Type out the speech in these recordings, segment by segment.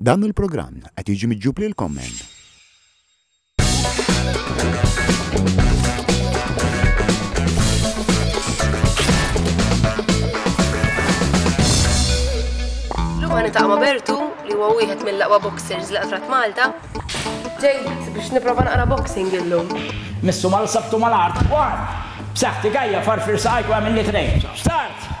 Dan il-programm qed jiġi miġġub lilkom minn. Lumani ta' Bertu li huwa wieħed mill-aqwa boxers li qatrat Malta. Ġejt biex nipprova naqra boxing illum. Missu mal-sabtu mal-art, wan! B'saħħti gajja farfir saqajk u għamil li trejn. Start!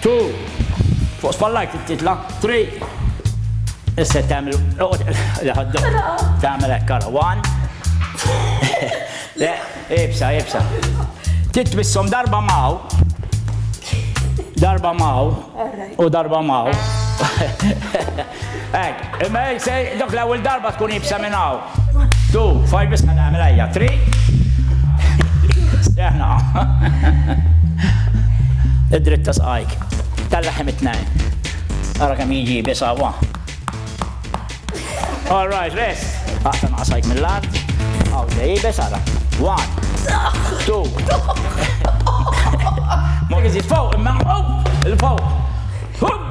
Two. Fuq spallajk trid titla'. Three. Issa tagħmel oqgħod li ħaddu. Tagħmel hekk ara. One. Le, ibsa, ibsa. Titwissom darba maw. Darba maw. U darba maw. Hekk, imma hi se dawk l-ewwel darba tkun iebsa minn hawn. Tu, fajl biss ħa nagħmel għajja, trid? Sena. Id-dritt ta' saqajk. Tal-laħem it-tnejn. Ara kemm jiġi biss hawa. All right, rest. Aqta naqsajk mill-art. Aw, dej, bes ara. One. Two. Magazine, fawq, imma, oh, il-fawq.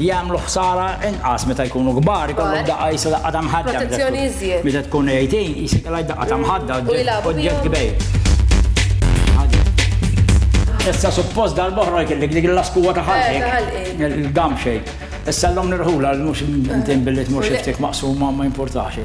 jagħmlu ħsara inqas meta jkunu kbar, jkollhom daqqa jisa daqqa ta' mħadda. Protezzjoni iżjed. Meta tkun 18, jisa jkollha daqqa ta' mħadda oġġett kbir. Issa suppost dal-boħra jkellek dik l-laskuwa ta' ħalqi. Il-gum shape. Issa l-lum nirħula l-mux intim billi tmur xiftik maqsuma ma jimportaxi.